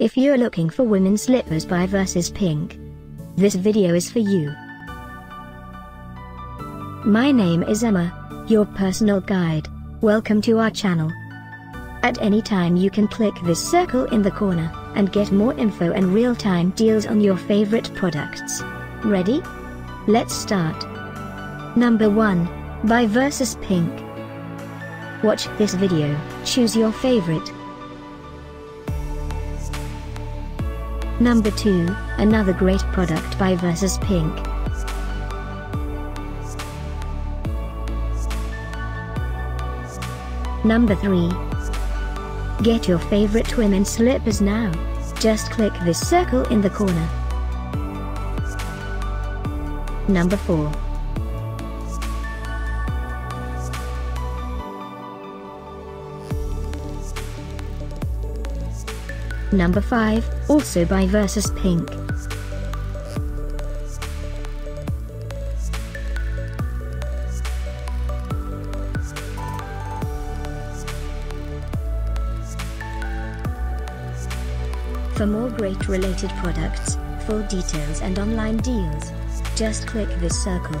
If you're looking for women's slippers by versus pink, this video is for you. My name is Emma, your personal guide. Welcome to our channel. At any time you can click this circle in the corner, and get more info and real-time deals on your favorite products. Ready? Let's start. Number 1. By versus Pink. Watch this video, choose your favorite. Number 2, another great product by versus Pink. Number 3. Get your favorite women's slippers now. Just click this circle in the corner. Number 4. Number 5, also by Versus Pink. For more great related products, full details and online deals, just click this circle.